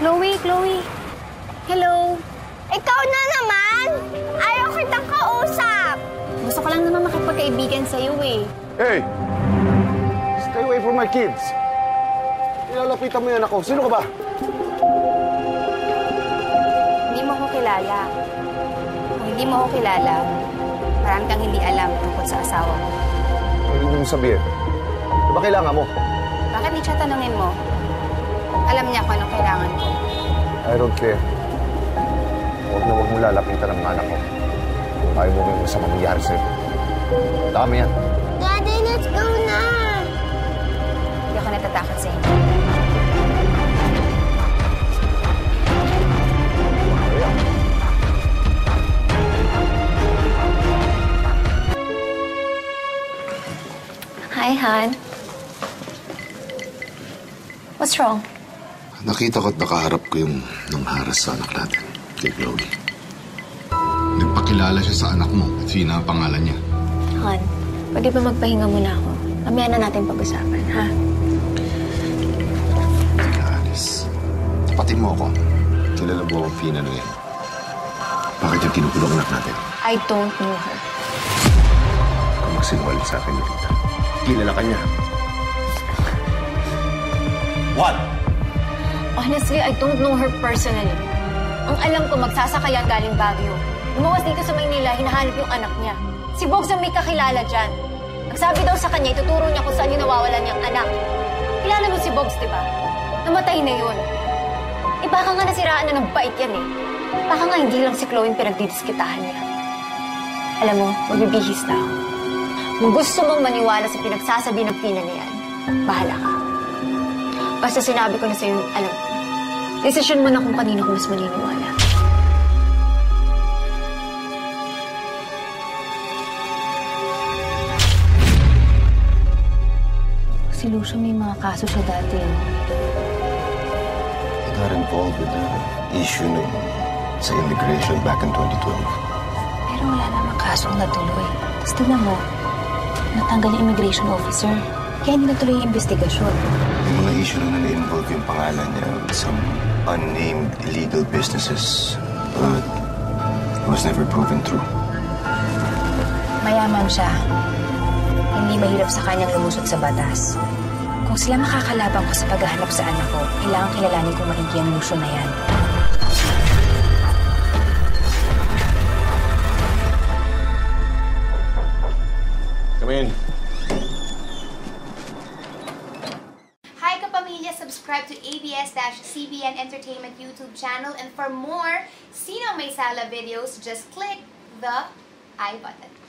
Chloe, Chloe. Hello. Ikaw na naman! Ayaw kitang kausap! Gusto ko lang naman makipagkaibigan sa'yo eh. Hey! Stay away from my kids. Nilalapitan mo yan ako. Sino ka ba? Hindi mo ko kilala. Kung hindi mo ko kilala, marami kang hindi alam tungkol sa asawa mo. Ano yung sabihin? Di ba kailangan mo? Bakit di siya tanungin mo? Alam niya kung anong kailangan ko. I don't care. Huwag na huwag mo lalapitan ang anak ko. Ayaw mo may masamang mangyari sa'yo. Dami yan. Daddy, let's go na! Hindi ako natatakot sa inyo. Hi, Han. What's wrong? Nakita ko at nakaharap ko yung nangharas sa anak natin, kay Chloe. Nagpakilala siya sa anak mo at Fina ang pangalan niya. Han, pwede ba magpahinga muna ako? Mamaya na natin pag-usapan, ha? Sige, Alice. Tapatin mo ako. Kilala mo ang Fina na yan. Bakit yung kinukulong anak natin? I don't know her. Kung magsinungaling sa akin, Lolita. Kilala ka niya. What? Honestly, I don't know her personally. Ang alam ko, magsasakayan galing Baguio. Lumawas dito sa Maynila, hinahanap yung anak niya. Si Bogs ang may kakilala dyan. Nagsabi daw sa kanya, ituturo niya kung saan yung nawawalan niyang anak. Kilala mo si Bogs, di ba? Namatay na yun. Eh baka nga nasiraan na ng bait yan eh. Baka nga hindi lang si Chloe pinagdidiskitahan niya. Alam mo, magbibihis na ako. Kung gusto mong maniwala sa pinagsasabi ng pina niya yan, bahala ka. Basta sinabi ko na sa'yo, alam ko. Desisyon mo na kung kanino ko mas maniniwala. Si Lucia may mga kaso siya dati. He got involved with the issue no, sa immigration back in 2012. Pero wala namang kasong natuloy. Tapos tignan mo, natanggal yung immigration officer. Kaya hindi natuloy yung investigasyon. Yung mga issue na na-involve yung pangalan niya with some unnamed illegal businesses. But it was never proven true. Mayaman siya. Hindi mahirap sa kanyang lumusot sa batas. Kung sila makakalaban ko sa paghahanap sa anak ko, kailangan kilalanin kong maigi ang Lucio na yan. Hi! Subscribe to ABS-CBN Entertainment YouTube channel and for more Sino May Sala videos, just click the I button.